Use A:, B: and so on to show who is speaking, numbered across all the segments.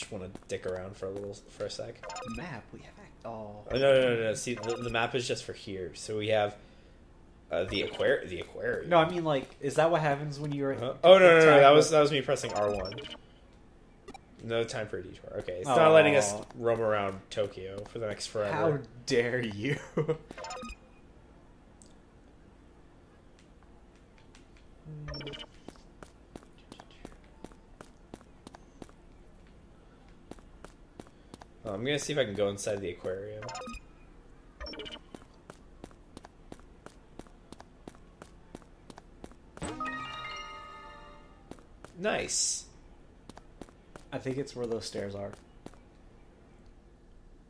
A: just want to dick around for a little for a sec.
B: Map. We have. Oh.
A: Oh, no, no, no, no. See, the, the map is just for here. So we have uh, the aquar the aquarium.
B: No, I mean like, is that what happens when you're?
A: Uh, oh no, no, no,
B: Time
A: that was that was me pressing R one. No time for a detour. Okay, it's not letting us roam around Tokyo for the next forever.
B: How dare you?
A: Oh, I'm gonna see if I can go inside the aquarium. Nice.
B: I think it's where those stairs are.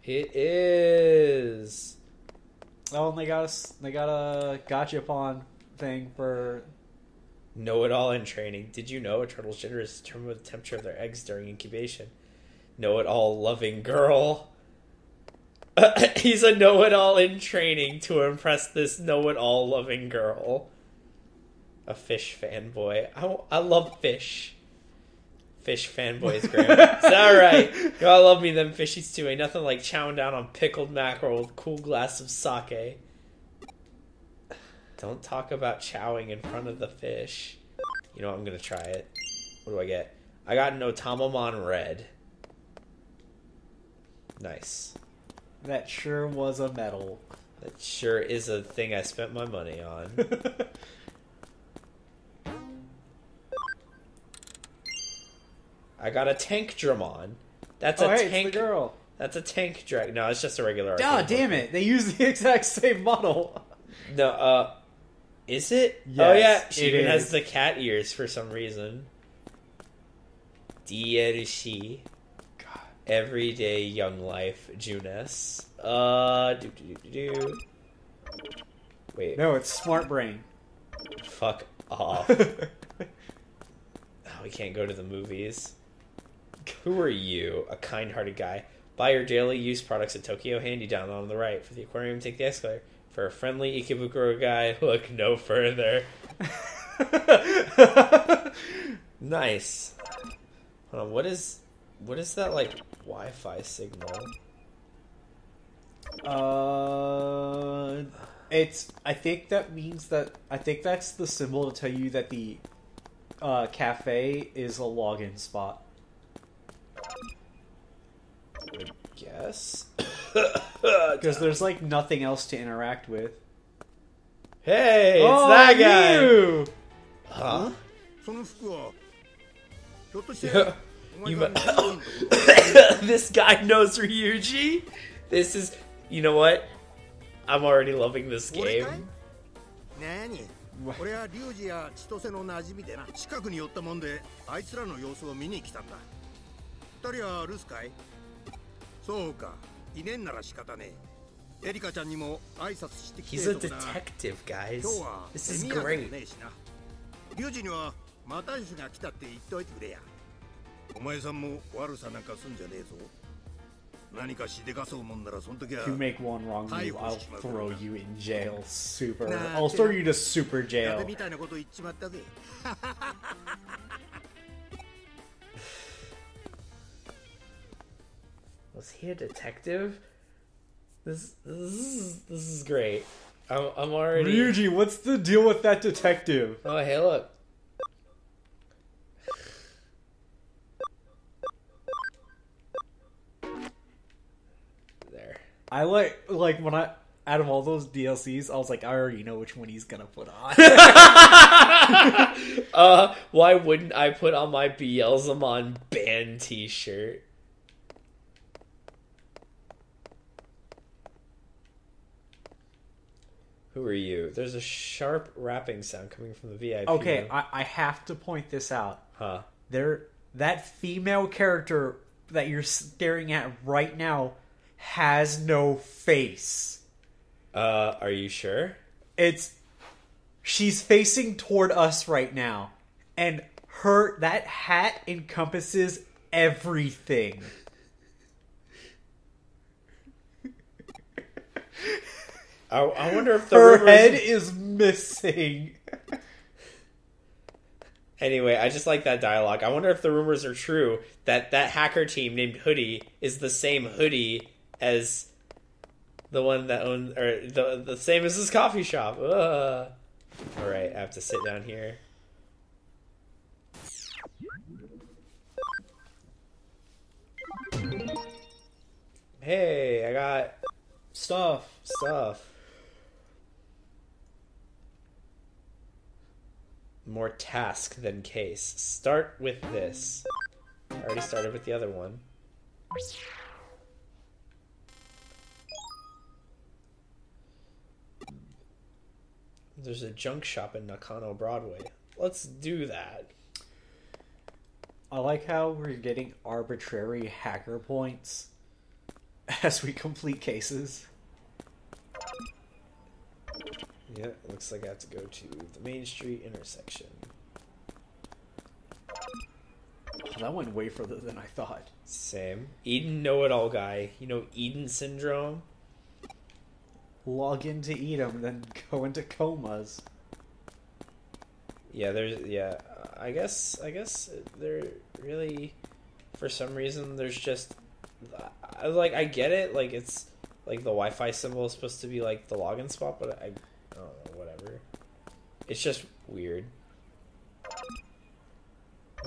A: It is.
B: Oh, and they got us. They got a gachapon thing for.
A: Know it all in training. Did you know a turtle's gender is determined by the temperature of their eggs during incubation? Know it all loving girl. he's a know it all in training to impress this know it all loving girl. A fish fanboy. I, I love fish. Fish fanboys, great. It's alright. Y'all love me, them fishies too. Ain't nothing like chowing down on pickled mackerel with a cool glass of sake. Don't talk about chowing in front of the fish. You know what? I'm gonna try it. What do I get? I got an Otamamon red. Nice.
B: That sure was a medal.
A: That sure is a thing I spent my money on. I got a Tankdramon. That's
B: oh,
A: a
B: hey,
A: tank.
B: girl.
A: That's a tank drag. No, it's just a regular.
B: God
A: arcade
B: damn it! They use the exact same model.
A: No, uh, is it? oh yeah, she even has the cat ears for some reason. DLC. Everyday Young Life, Junes. Uh, do do do do. Wait,
B: No, it's Smart Brain.
A: fuck off. oh, we can't go to the movies. Who are you? A kind-hearted guy. Buy your daily use products at Tokyo Handy down on the right. For the aquarium, take the escalator. For a friendly Ikebukuro guy, look no further. Nice. Hold on, what is what is that like Wi-Fi signal?
B: Uh, it's. I think that means that. I think that's the symbol to tell you that the uh, cafe is a login spot.
A: I guess.
B: Because there's like nothing else to interact with.
A: Hey, it's
B: oh,
A: that guy.
B: You.
A: Huh? Yeah.
C: お前
A: You
C: が
A: mu-
C: 日本のところ
A: this guy knows Ryuji. This is, you know what? I'm already loving this
C: 俺かい
A: game.
C: なに俺はリュウジや千歳の馴染みでな近くに寄ったもんであいつらの様子を見に来たんだ二人は留守かいそうかいねえんなら仕方ねえエリカちゃんにも挨拶してきて
A: He's a
C: とこな
A: detective, guys.
C: 今日は
A: This is
C: 手土産も
A: great.
C: ねえしなリュウジにはマタイスが来たって言っといてくれや お前さんも悪さなんかすんじゃねえぞ何かしでかそうもんならその時は
B: If you make one wrong move,
C: Hi,
B: I'll
C: Hoshima.
B: throw you in jail. Super.
C: Nah,
B: I'll throw
C: dude.
B: you to super
C: や
B: jail.
C: べみたいなこと言っちまったぜ
A: Was he a detective? This this is, this is great. I'm, I'm already.
B: Ryuji, what's the deal with that detective?
A: Oh, hey, look.
B: I like like when I out of all those DLCs, I was like, I already know which one he's gonna put on.
A: Uh, why wouldn't I put on my Beelzemon band T-shirt? Who are you? There's a sharp rapping sound coming from the VIP.
B: okay. I, I have to point this out.
A: huh?
B: There, that female character that you're staring at right now has no face.
A: Uh, are you sure?
B: It's she's facing toward us right now, and her that hat encompasses everything.
A: I, I wonder if the
B: Her head is missing.
A: Anyway, I just like that dialogue. I wonder if the rumors are true that that hacker team named Hudie is the same Hudie as the one that owns, or the the same as his coffee shop. Ugh. All right, I have to sit down here. Hey, I got
B: Stuff.
A: stuff. More task than case. Start with this. I already started with the other one. There's a junk shop in Nakano Broadway. Let's do that.
B: I like how we're getting arbitrary hacker points as we complete cases.
A: Yeah, looks like I have to go to the Main Street intersection.
B: Oh, that went way further than I thought.
A: Same. Eden know it all guy. You know Eden syndrome?
B: Log in to eat them, then go into comas.
A: Yeah, there's yeah. I guess I guess they're really for some reason there's just I like I get it like it's like the Wi-Fi symbol is supposed to be like the login spot, but I, I don't know whatever. It's just weird.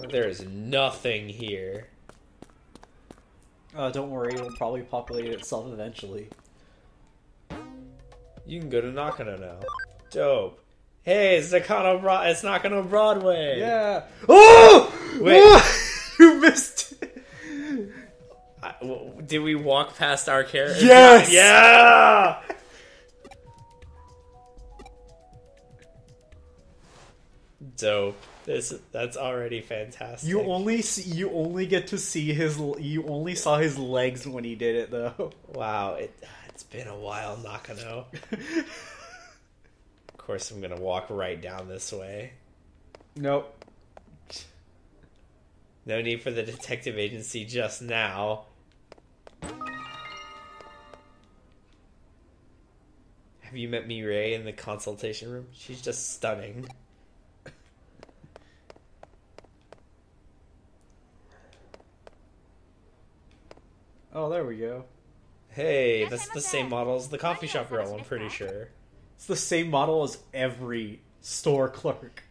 A: There is nothing here.
B: Uh, don't worry, it'll probably populate itself eventually.
A: You can go to Nakano now. Dope. Hey, it's Nakano Broad. It's Nakano Broadway.
B: Yeah. Oh!
A: Wait.
B: you missed it.
A: I- w- did we walk past our character?
B: Yes!
A: Yeah. Dope. This that's already fantastic.
B: You only see, you only get to see his you only saw his legs when he did it though.
A: wow. It it's been a while, Nakano. Of course, I'm gonna walk right down this way.
B: nope.
A: No need for the detective agency just now. Have you met Mirei in the consultation room? She's just stunning.
B: Oh, there we go.
A: Hey, that's the same model as the coffee shop girl, I'm pretty sure.
B: It's the same model as every store clerk.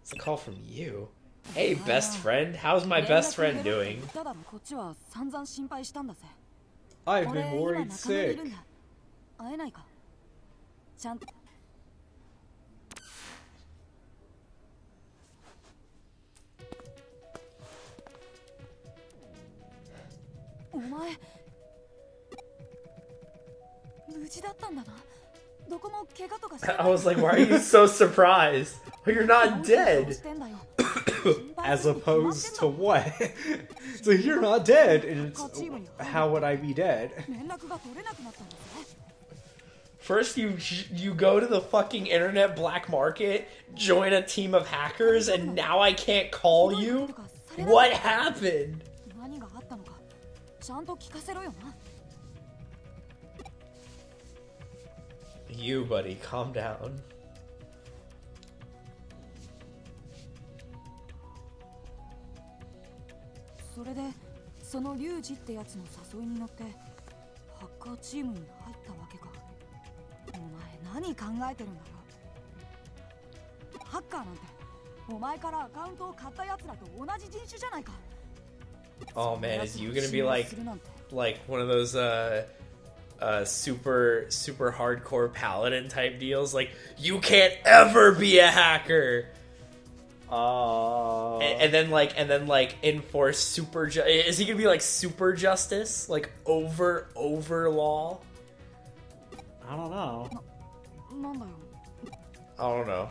A: It's a call from you. Hey, best friend, how's my best friend doing?
B: I've been worried sick.
D: お前無事だったんだなどこも怪我とかしてない
A: I was like, why are you so surprised? Oh, you're
D: な
A: not
D: んて顔
A: dead.
D: してんだよ
B: As opposed to what? so you're not dead, and it's how would I be dead?
D: 連絡が取れなくなったんだぜ
A: First, you you go to the fucking internet black market, join a team of hackers, and now I can't call you? What happened?
D: ちゃんと聞かせろよな。
A: You, buddy, calm down.
D: それでそのリュウジってやつの誘いに乗ってハッカーチームに入ったわけか。お前何考えてるんだよハッカーなんてお前からアカウントを買ったやつらと同じ人種じゃないか
A: Oh man, is you gonna be like, like one of those uh, uh, super super hardcore paladin type deals? Like you can't ever be a hacker. Oh.
B: Uh...
A: And, and, then like, and then like, enforce super. Ju- is he gonna be like super justice? Like over over law?
B: I don't know.
A: I don't know.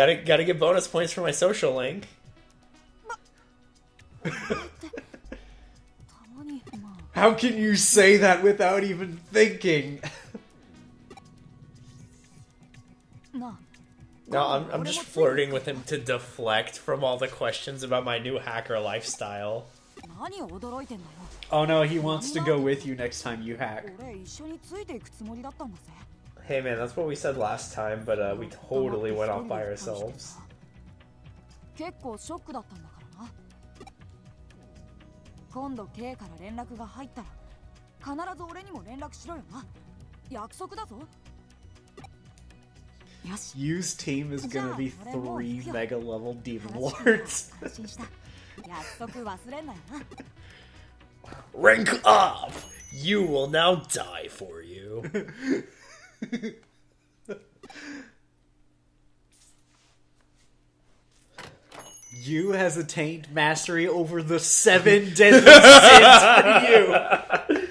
A: Gotta gotta get bonus points for my social link.
B: How can you say that without even thinking?
A: no, I'm, I'm just flirting with him to deflect from all the questions about my new hacker lifestyle.
B: Oh no, he wants to go with you next time you hack.
A: Hey man, that's what we said last time, but uh, we totally went off by ourselves.
B: Yu's team is gonna be three mega level demon lords.
A: Rank up! You will now die for you.
B: Yu has attained mastery over the seven deadly sins for you.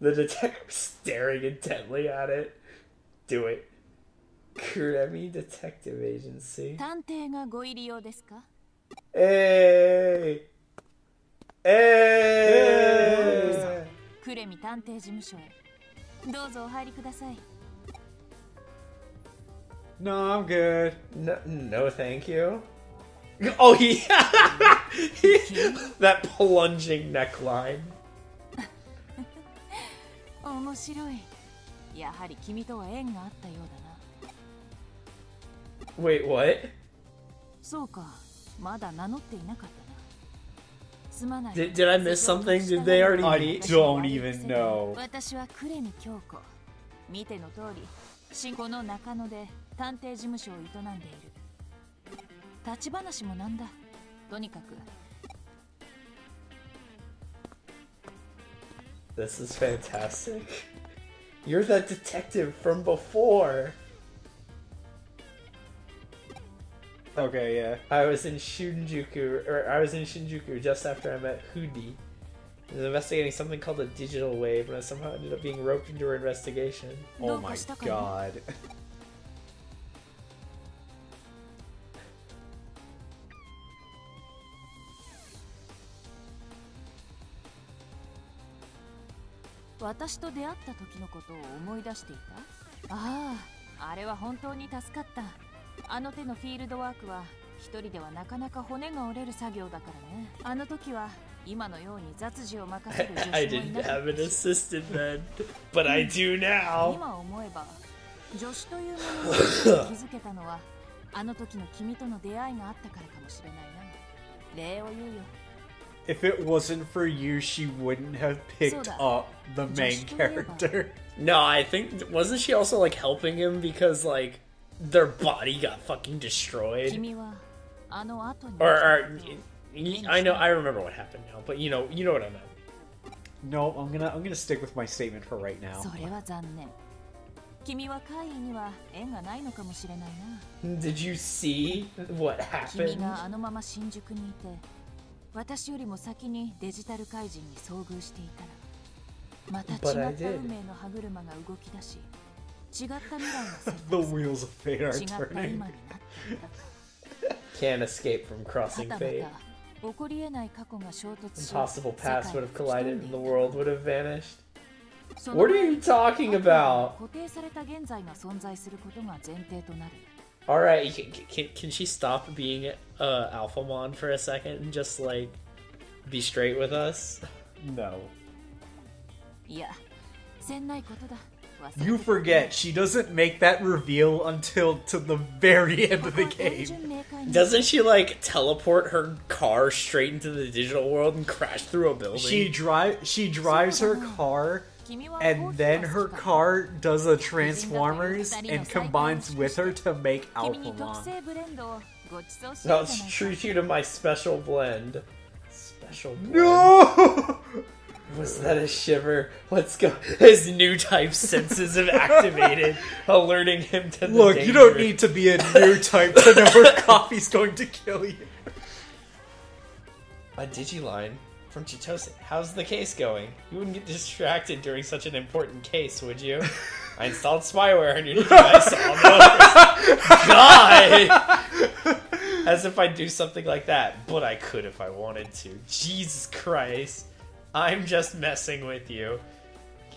A: the detective staring intently at it. Do it. Kuremi Detective Agency.
D: 探偵がご入り用ですか
A: Hey! Hey!
D: クレミ探偵事務所へ どうぞお入りください
B: No, I'm good.
A: No, no, thank you. Oh, he, that plunging neckline.
D: 面白いやはり君とは縁があったようだな
A: Wait, what?
D: そうかまだ名乗っていなかったなすまない
A: Did, did I miss something? Did they already
B: I
A: meet?
B: don't even know.
D: 私はクレミ京子見ての通り新子の中野で探偵事務所を営んでいる立ち話もなんだとにかく
A: This is fantastic. You're that detective from before.
B: Okay, yeah.
A: I was in Shinjuku, or I was in Shinjuku just after I met Hudi. I was investigating something called a digital wave, and I somehow ended up being roped into her investigation.
B: Oh my god.
D: 「私と出会った時のことを思い出していたあああれは本当に助かったあの手のフィールドワークは一人ではなかなか骨が折れる作業だからねあの時は今のように雑事を任せる助手もいなかっ
A: have an assistant then, but I do
D: た
A: now.
D: 今思えば助手というものに気づけたのはあの時の君との出会いがあったからかもしれないな礼を言うよ
B: If it wasn't for you, she wouldn't have picked up the main character.
A: No, I think wasn't she also like helping him because like their body got fucking destroyed,
D: 君はあの後に
A: or, or y- I know I remember what happened now, but you know you know what I meant.
B: No, I'm gonna I'm gonna stick with my statement for right now.
D: それは残念君は怪異には縁がないのかもしれないな
A: Did you see what
D: 君
A: happened?
D: があのまま新宿にいて私よりも先にデジタル怪人に遭遇していたらまた違
A: But I
D: った
A: did.
D: 運命の歯車が動き出し違った未来が選
B: the wheels of fate are turning.
A: Can't escape from crossing fate. Impossible past would have collided and the world would have vanished. What are you talking about? Alright, can, can, can, she stop being uh, Alphamon for a second and just, like, be straight with us?
B: No.
D: Yeah. Lesson.
B: You forget she doesn't make that reveal until to the very end of the game.
A: Doesn't she like teleport her car straight into the digital world and crash through a building?
B: She drive she drives her car and then her car does a Transformers and combines with her to make Alphamon.
D: That's
A: treat you to my special blend. Special blend.
B: No!
A: Was that a shiver? Let's go. His new type senses have activated, alerting him to the
B: Look, you don't need to be a new type to know coffee's going to kill you.
A: A digiline from Chitose. How's the case going? You wouldn't get distracted during such an important case, would you? I installed spyware on your device. I'll know if God! As if I'd do something like that, but I could if I wanted to. Jesus Christ. I'm just messing with you.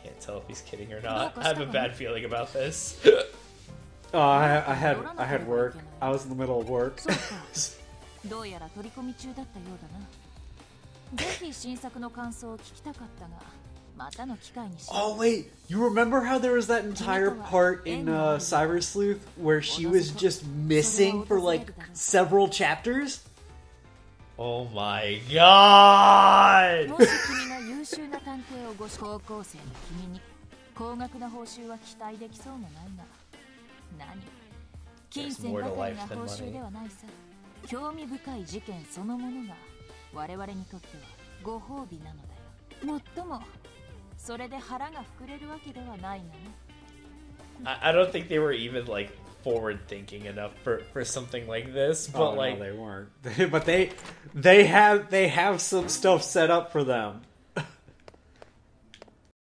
A: Can't tell if he's kidding or not. I have a bad feeling about this.
B: Oh, I, I had I had work. I was in the middle of work.
D: そうかどうやら取り込み中だったようだなぜひ新作の感想を聞きたかったがまたの機会にしよう
B: oh wait, you remember how there was that entire part in uh, Cyber Sleuth where she was just missing for like several chapters?
A: oh my god!
D: もし君が優秀な探偵をご高校生の君に高額な報酬は期待できそうもないが何金銭ばかりが報酬ではないさ興味深い事件そのものが我々にとってはご褒美なのだよもっともそれで腹が膨れるわけではないのね
A: I, I don't think they were even like forward thinking enough for, for something like this, but
B: oh,
A: like
B: no, they weren't. but they they have they have some stuff set up for them.